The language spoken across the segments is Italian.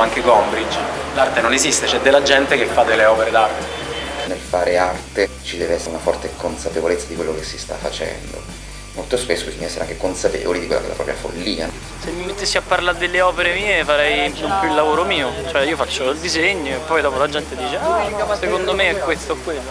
diceva anche Gombrich, l'arte non esiste, c'è della gente che fa delle opere d'arte. Nel fare arte ci deve essere una forte consapevolezza di quello che si sta facendo molto spesso bisogna essere anche consapevoli di quella che è la propria follia. Se mi mettessi a parlare delle opere mie farei non più il lavoro mio, cioè io faccio il disegno e poi dopo la gente dice ah secondo me è questo o quello.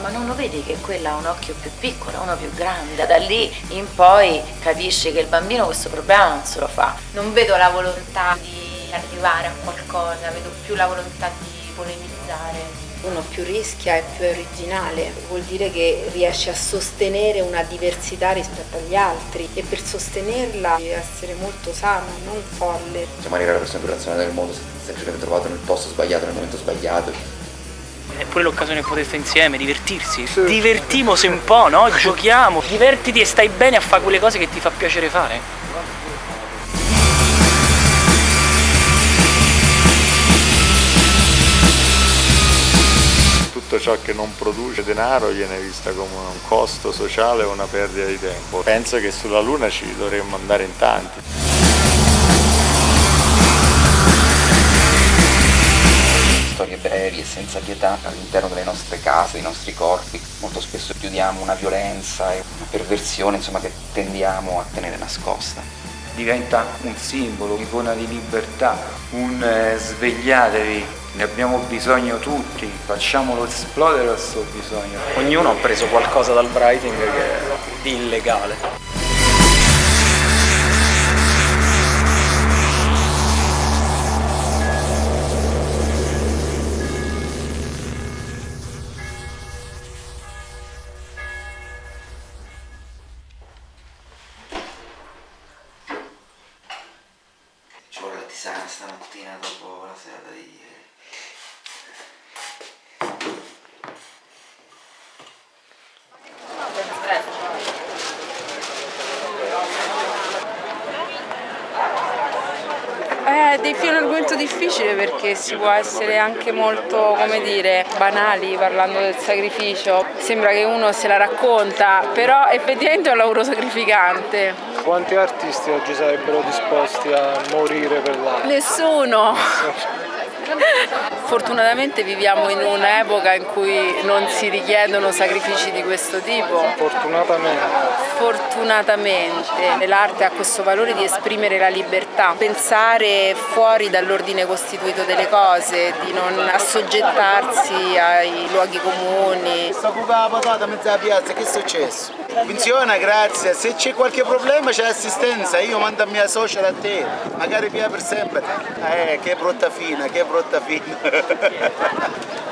Ma non lo vedi che quella ha un occhio più piccolo, uno più grande, da lì in poi capisci che il bambino questo problema non se lo fa. Non vedo la volontà di arrivare a qualcosa, vedo più la volontà di polemizzare uno più rischia è più originale, vuol dire che riesce a sostenere una diversità rispetto agli altri e per sostenerla deve essere molto sano, non folle. Siamo arrivati alla persona più razionale del mondo, semplicemente trovato nel posto sbagliato, nel momento sbagliato. È pure l'occasione poter stare insieme, divertirsi. Sì. Divertimose un po', no? Giochiamo, divertiti e stai bene a fare quelle cose che ti fa piacere fare. Tutto ciò che non produce denaro viene vista come un costo sociale o una perdita di tempo. Penso che sulla Luna ci dovremmo andare in tanti. Storie brevi e senza pietà all'interno delle nostre case, dei nostri corpi. Molto spesso chiudiamo una violenza e una perversione insomma, che tendiamo a tenere nascosta diventa un simbolo, un'icona di libertà, un eh, svegliatevi, ne abbiamo bisogno tutti, facciamolo esplodere questo bisogno. Ognuno ha preso qualcosa dal writing che è illegale. tisana stamattina dopo la serata di ieri. Film è un argomento difficile perché si può essere anche molto, come dire, banali parlando del sacrificio. Sembra che uno se la racconta, però effettivamente è un lavoro sacrificante. Quanti artisti oggi sarebbero disposti a morire per l'arte? Nessuno! Fortunatamente viviamo in un'epoca in cui non si richiedono sacrifici di questo tipo. Fortunatamente. Fortunatamente. L'arte ha questo valore di esprimere la libertà, pensare fuori dall'ordine costituito delle cose, di non assoggettarsi ai luoghi comuni. Sto con la patata mezza alla piazza, che è successo? Funziona, grazie. Se c'è qualche problema c'è assistenza, io mando a mia social a te, magari via per sempre. Eh, che brutta fina, che brutta fina.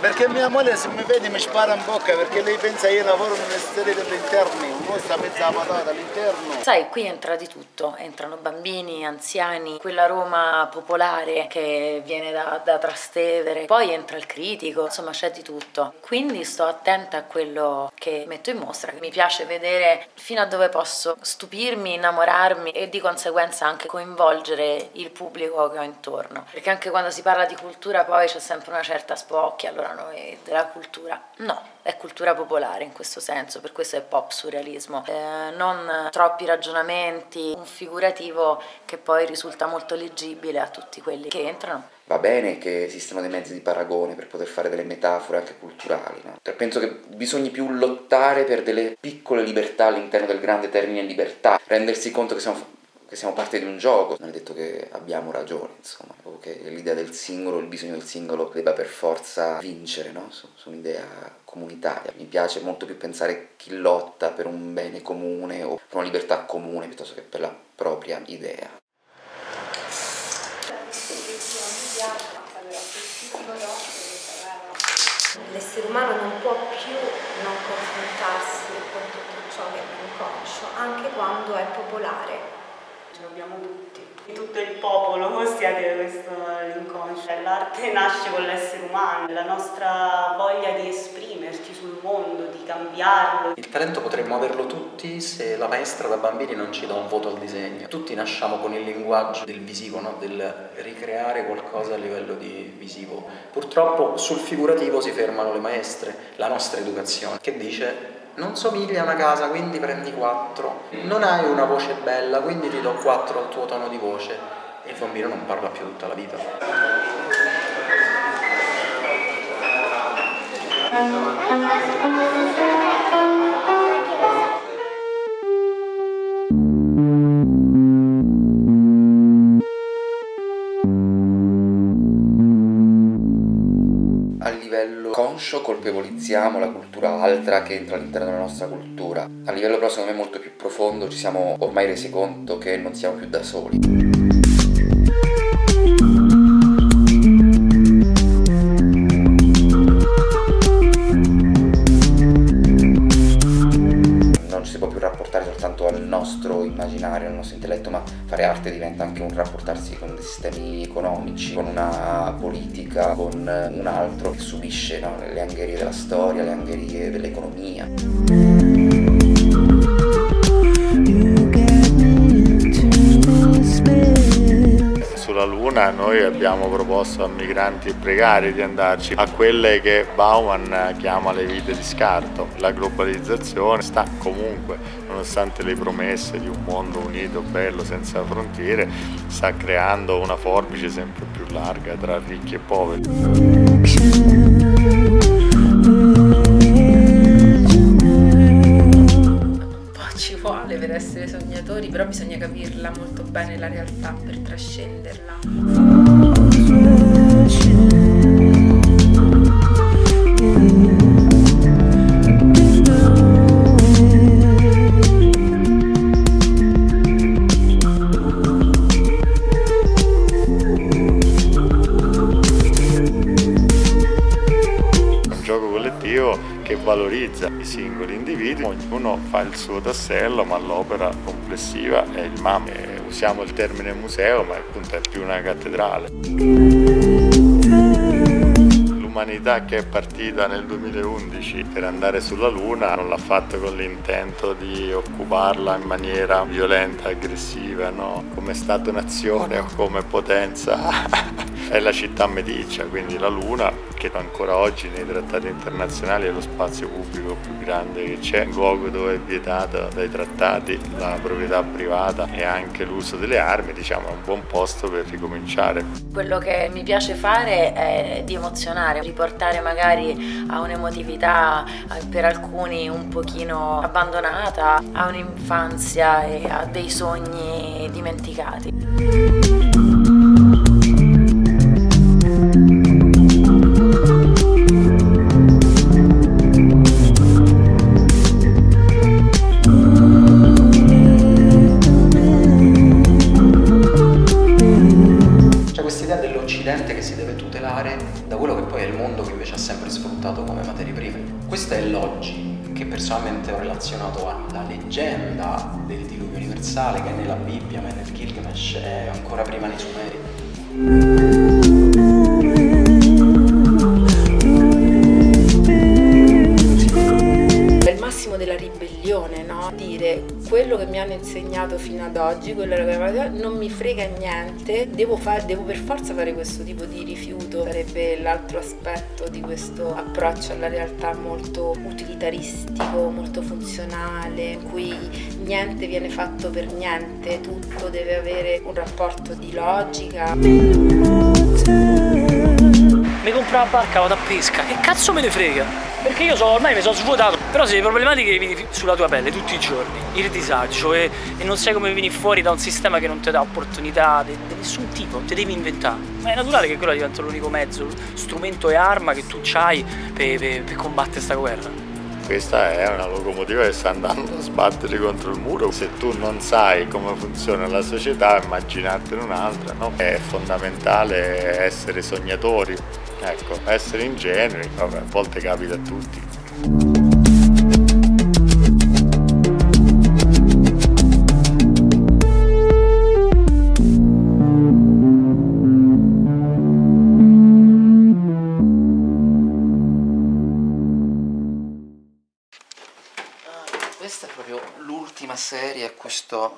Perché mia moglie se mi vede mi spara in bocca perché lei pensa io lavoro nel Ministero degli Interni, un po' sta mezza patata all'interno. Sai, qui entra di tutto, entrano bambini, anziani, quella Roma popolare che viene da, da Trastevere, poi entra il critico, insomma c'è di tutto. Quindi sto attenta a quello che metto in mostra, mi piace vedere fino a dove posso stupirmi, innamorarmi e di conseguenza anche coinvolgere il pubblico che ho intorno. Perché anche quando si parla di cultura poi c'è sempre una certa spocchia, allora noi della cultura no, è cultura popolare in questo senso, per questo è pop surrealismo, eh, non troppi ragionamenti, un figurativo che poi risulta molto leggibile a tutti quelli che entrano. Va bene che esistano dei mezzi di paragone per poter fare delle metafore anche culturali, no? Cioè, penso che bisogni più lottare per delle piccole libertà all'interno del grande termine libertà, rendersi conto che siamo che siamo parte di un gioco, non è detto che abbiamo ragione, insomma, o che l'idea del singolo, il bisogno del singolo debba per forza vincere, no? Su, su un'idea comunitaria. Mi piace molto più pensare chi lotta per un bene comune o per una libertà comune piuttosto che per la propria idea. L'essere umano non può più non confrontarsi con tutto ciò che è inconscio, anche quando è popolare ce l'abbiamo tutti. Tutto il popolo possiede questo l'inconscio. L'arte nasce con l'essere umano, la nostra voglia di esprimerci sul mondo, di cambiarlo. Il talento potremmo averlo tutti se la maestra da bambini non ci dà un voto al disegno. Tutti nasciamo con il linguaggio del visivo, no? del ricreare qualcosa a livello di visivo. Purtroppo sul figurativo si fermano le maestre, la nostra educazione, che dice non somiglia a una casa, quindi prendi 4. Non hai una voce bella, quindi ti do 4 al tuo tono di voce. e il bambino non parla più tutta la vita. A conscio colpevolizziamo la cultura altra che entra all'interno della nostra cultura. A livello però secondo me molto più profondo ci siamo ormai resi conto che non siamo più da soli. Nostro immaginario, al nostro intelletto, ma fare arte diventa anche un rapportarsi con dei sistemi economici, con una politica, con un altro che subisce no, le angherie della storia, le angherie dell'economia. Sulla Luna noi abbiamo proposto a migranti precari di andarci a quelle che Bauman chiama le vite di scarto. La globalizzazione sta comunque, nonostante le promesse di un mondo unito, bello, senza frontiere, sta creando una forbice sempre più larga tra ricchi e poveri. Per essere sognatori, però bisogna capirla molto bene la realtà per trascenderla. Valorizza i singoli individui, ognuno fa il suo tassello ma l'opera complessiva è il MAM. Eh, usiamo il termine museo ma appunto è più una cattedrale. L'umanità che è partita nel 2011 per andare sulla Luna non l'ha fatto con l'intento di occuparla in maniera violenta, aggressiva, no? come Stato-nazione o come potenza. è la città meticcia, quindi la Luna, che ancora oggi nei trattati internazionali è lo spazio pubblico più grande che c'è, un luogo dove è vietata dai trattati la proprietà privata e anche l'uso delle armi, diciamo è un buon posto per ricominciare. Quello che mi piace fare è di emozionare, riportare magari a un'emotività per alcuni un pochino abbandonata, a un'infanzia e a dei sogni dimenticati. Si deve tutelare da quello che poi è il mondo che invece ha sempre sfruttato come materie prime. Questo è l'oggi che personalmente ho relazionato alla leggenda del diluvio universale che è nella Bibbia, ma è nel Gilgamesh, è ancora prima nei Sumeri. Della ribellione, no? Dire quello che mi hanno insegnato fino ad oggi, quello che non mi frega niente, devo, fare, devo per forza fare questo tipo di rifiuto. Sarebbe l'altro aspetto di questo approccio alla realtà molto utilitaristico, molto funzionale, in cui niente viene fatto per niente, tutto deve avere un rapporto di logica. Mi compro la barca, vado a pesca. Che cazzo me ne frega? Perché io so, ormai mi sono svuotato. Però se le problematiche che sulla tua pelle tutti i giorni, il disagio e, e non sai come venire fuori da un sistema che non ti dà opportunità di, di nessun tipo, ti devi inventare. Ma è naturale che quello diventa l'unico mezzo, strumento e arma che tu hai per, per, per combattere questa guerra. Questa è una locomotiva che sta andando a sbattere contro il muro. Se tu non sai come funziona la società, immaginartene un'altra, no? È fondamentale essere sognatori, ecco, essere ingenui, vabbè, a volte capita a tutti.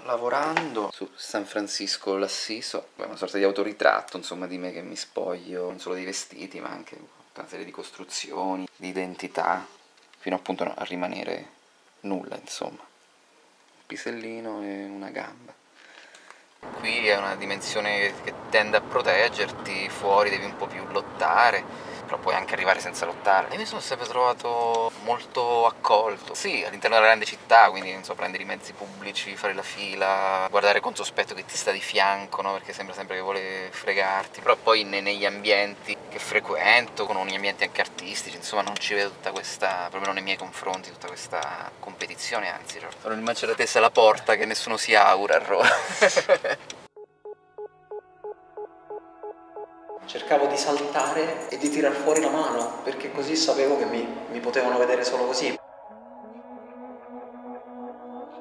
Lavorando su San Francisco l'Assiso, una sorta di autoritratto insomma di me che mi spoglio non solo dei vestiti ma anche una serie di costruzioni, di identità, fino appunto a rimanere nulla insomma, un pisellino e una gamba. Qui è una dimensione che tende a proteggerti, fuori devi un po' più lottare però puoi anche arrivare senza lottare. E mi sono sempre trovato molto accolto. Sì, all'interno della grande città, quindi non so, prendere i mezzi pubblici, fare la fila, guardare con sospetto che ti sta di fianco, no? Perché sembra sempre che vuole fregarti. Però poi negli ambienti che frequento, con gli ambienti anche artistici, insomma non ci vedo tutta questa, perlomeno nei miei confronti, tutta questa competizione, anzi, cioè, sono immaceratezza alla porta che nessuno si augura a Roma. cercavo di saltare e di tirar fuori la mano perché così sapevo che mi, mi potevano vedere solo così.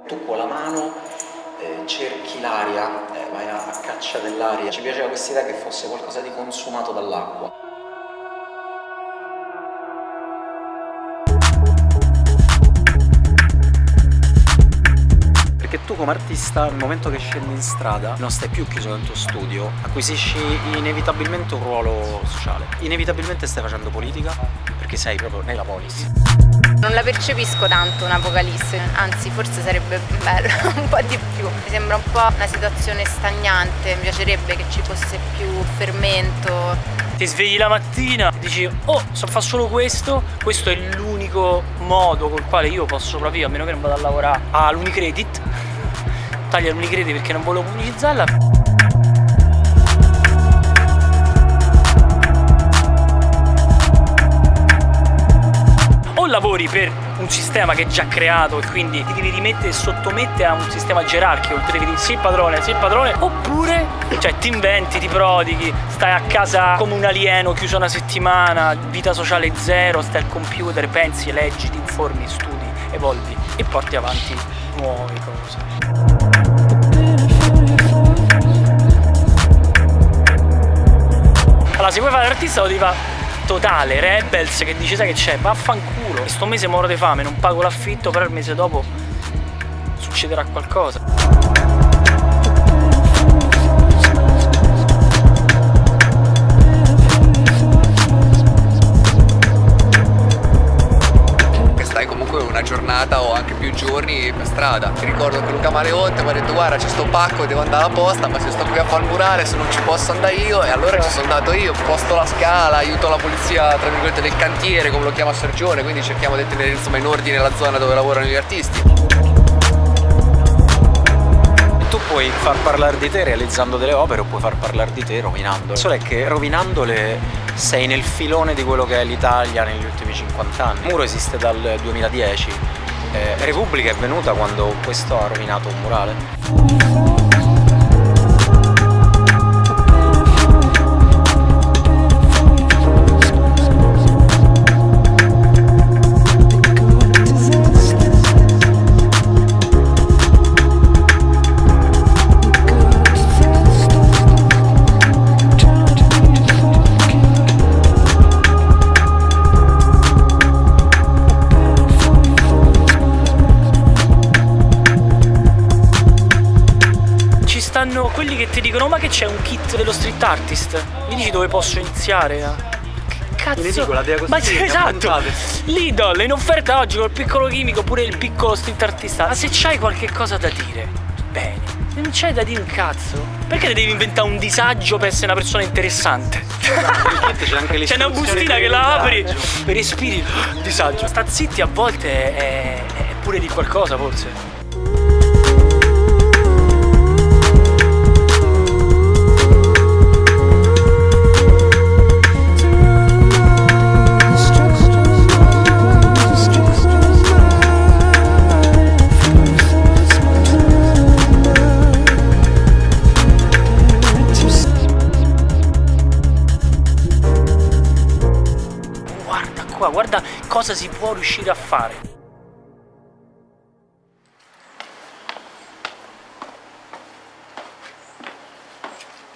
Tu con la mano eh, cerchi l'aria, eh, vai a, a caccia dell'aria. Ci piaceva questa idea che fosse qualcosa di consumato dall'acqua. Tu come artista nel momento che scendi in strada non stai più chiuso nel tuo studio, acquisisci inevitabilmente un ruolo sociale. Inevitabilmente stai facendo politica perché sei proprio nella polis. Non la percepisco tanto un'apocalisse, anzi forse sarebbe bella un po' di più. Mi sembra un po' una situazione stagnante, mi piacerebbe che ci fosse più fermento. Ti svegli la mattina e dici oh so fare solo questo, questo è l'unico modo col quale io posso sopravvivere, a meno che non vada a lavorare all'Unicredit taglia l'unicredi perché non volevo pubblicizzarla o lavori per un sistema che è già creato e quindi ti devi rimettere e sottomettere a un sistema gerarchico tu devi dire sì padrone, sì padrone oppure cioè ti inventi, ti prodighi stai a casa come un alieno chiuso una settimana vita sociale zero stai al computer, pensi, leggi, ti informi, studi, evolvi e porti avanti nuove cose Allora, se vuoi fare l'artista lo devi fare totale, Rebels che dice sai che c'è, vaffanculo, sto mese muoro di fame, non pago l'affitto, però il mese dopo succederà qualcosa. Giorni per strada. Ti ricordo che Luca Maleonte mi ha detto guarda c'è sto pacco, devo andare alla posta, ma se sto qui a fare il murale se non ci posso andare io e allora ci sono andato io, posto la scala, aiuto la polizia tra virgolette del cantiere come lo chiama Sergione, quindi cerchiamo di tenere insomma in ordine la zona dove lavorano gli artisti tu puoi far parlare di te realizzando delle opere o puoi far parlare di te rovinandole. Solo è che rovinandole sei nel filone di quello che è l'Italia negli ultimi 50 anni. Il muro esiste dal 2010, eh, Repubblica è venuta quando questo ha rovinato un murale. Stanno quelli che ti dicono ma che c'è un kit dello street artist? Mi dici dove posso iniziare? Che cazzo? Dico, la ma esatto! Lidl in offerta oggi col piccolo chimico pure il piccolo street artista. Ma se c'hai qualche cosa da dire, bene. Se non c'hai da dire un cazzo, perché ti devi inventare un disagio per essere una persona interessante? C'è anche C'è una bustina che la apri per respiri disagio. Sta zitti a volte è, è pure di qualcosa forse. Cosa si può riuscire a fare.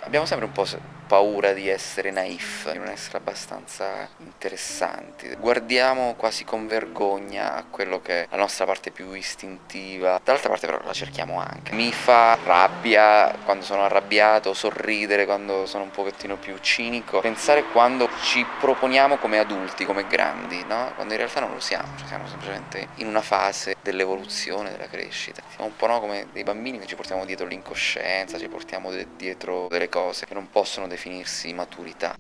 Abbiamo sempre un po' paura di essere naif, di non essere abbastanza interessanti. Guardiamo quasi con vergogna a quello che è la nostra parte più istintiva, dall'altra parte però la cerchiamo anche. Mi fa rabbia quando sono arrabbiato, sorridere quando sono un pochettino più cinico, pensare quando ci proponiamo come adulti, come grandi, no? Quando in realtà non lo siamo, cioè siamo semplicemente in una fase dell'evoluzione, della crescita. Siamo un po' no, come dei bambini che ci portiamo dietro l'incoscienza, ci portiamo de- dietro delle cose che non possono definirsi maturità.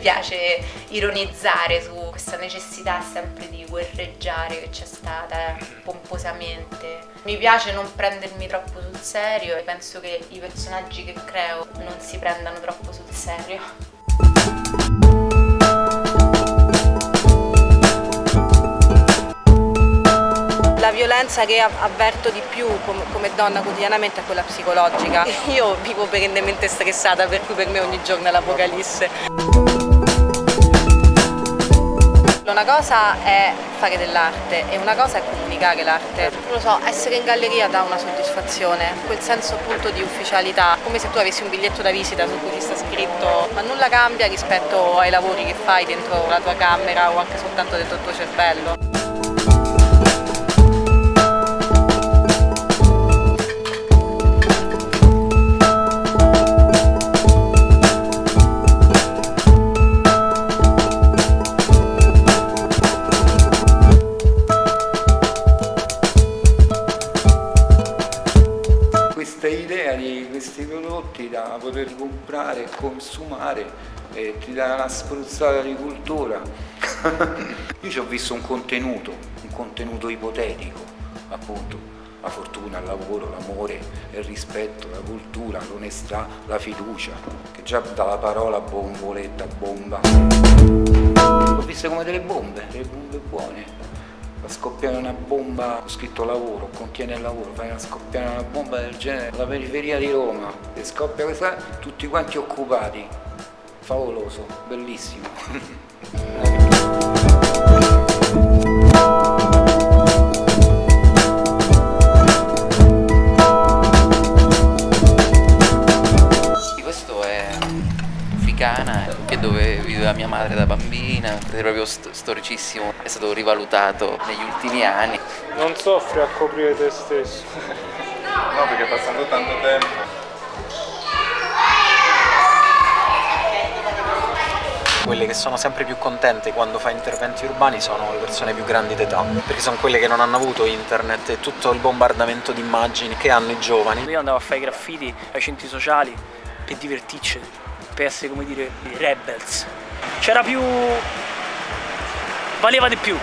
Piace ironizzare su questa necessità sempre di guerreggiare che c'è stata pomposamente. Mi piace non prendermi troppo sul serio e penso che i personaggi che creo non si prendano troppo sul serio. La violenza che avverto di più come, donna quotidianamente è quella psicologica. Io vivo perennemente stressata, per cui per me ogni giorno è l'apocalisse. Una cosa è fare dell'arte e una cosa è comunicare l'arte. Non lo so, essere in galleria dà una soddisfazione, quel senso appunto di ufficialità, come se tu avessi un biglietto da visita su cui ti sta scritto, ma nulla cambia rispetto ai lavori che fai dentro la tua camera o anche soltanto dentro il tuo cervello. Di cultura. Io ci ho visto un contenuto, un contenuto ipotetico, appunto, la fortuna, il lavoro, l'amore, il rispetto, la cultura, l'onestà, la fiducia, che già dalla parola bomboletta, bomba. L'ho viste come delle bombe, delle bombe buone. Fa scoppiare una bomba, ho scritto lavoro, contiene il lavoro, fai scoppiare una bomba del genere alla periferia di Roma, e scoppia questa, tutti quanti occupati. Favoloso, bellissimo. Questo è Africana, che è dove viveva mia madre da bambina, è proprio st- storicissimo, è stato rivalutato negli ultimi anni. Non soffri a coprire te stesso. No, perché passando tanto tempo. Quelle che sono sempre più contente quando fa interventi urbani sono le persone più grandi d'età, perché sono quelle che non hanno avuto internet e tutto il bombardamento di immagini che hanno i giovani. Io andavo a fare i graffiti ai centri sociali per divertirci, per essere come dire dei rebels. C'era più. valeva di più.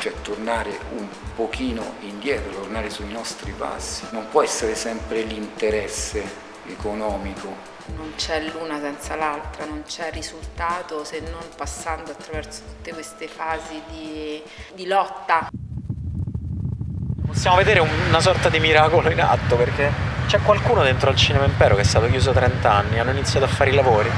Cioè tornare un pochino indietro, tornare sui nostri passi. Non può essere sempre l'interesse economico. Non c'è l'una senza l'altra, non c'è risultato se non passando attraverso tutte queste fasi di, di lotta. Possiamo vedere una sorta di miracolo in atto perché c'è qualcuno dentro al Cinema Impero che è stato chiuso 30 anni, hanno iniziato a fare i lavori